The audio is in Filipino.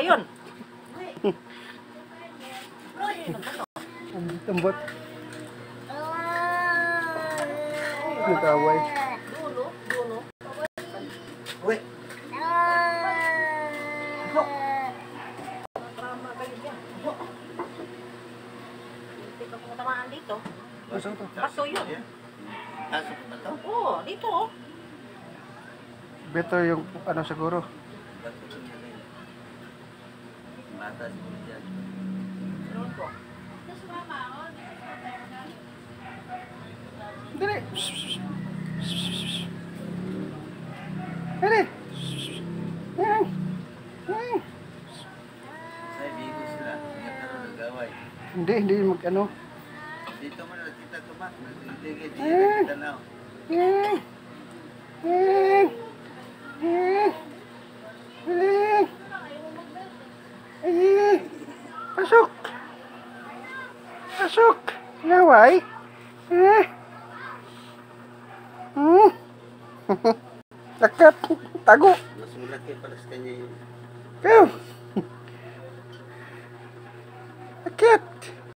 ba yun? Tambot. Nag-away. Dulo, dulo. Uy, tamaan dito. Pasok to. Paso yun. Pasok ba to? Oo, dito oh. Better yung ano siguro. Bato ko niya rin. Bata siguro dyan. Ewan ko. Dali. Dali. Yan. Yan. Sa ibigo sila. Nagkaroon ng gaway. Hindi, hindi mag ano. Dito mo na kita tumak. Nagtigil. Di Eh. kita na. Yan. Yan. Dali. Ay. Pasok. Pasok. Naway. Eh. Hmm. Takat. Tago. Mas malaki para sa kanya yun. Go. Akit.